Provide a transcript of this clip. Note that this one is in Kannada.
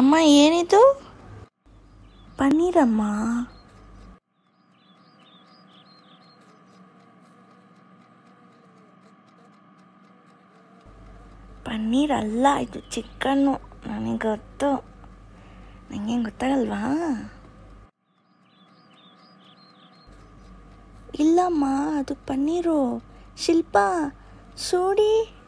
ಅಮ್ಮ, ಏನಿದು? ಪನ್ನೀರಮ್ಮ. ಪನ್ನೀರ್ ಅಲ್ಲ, ಇದು ಚಿಕನ್ನು. ನನಗೆ ಗೊತ್ತು. ನನಗೆ ಗೊತ್ತಾಗಲ್ವಾ? ಇಲ್ಲಮ್ಮ, ಅದು ಪನ್ನೀರು. ಶಿಲ್ಪ, ಸೋಡಿ.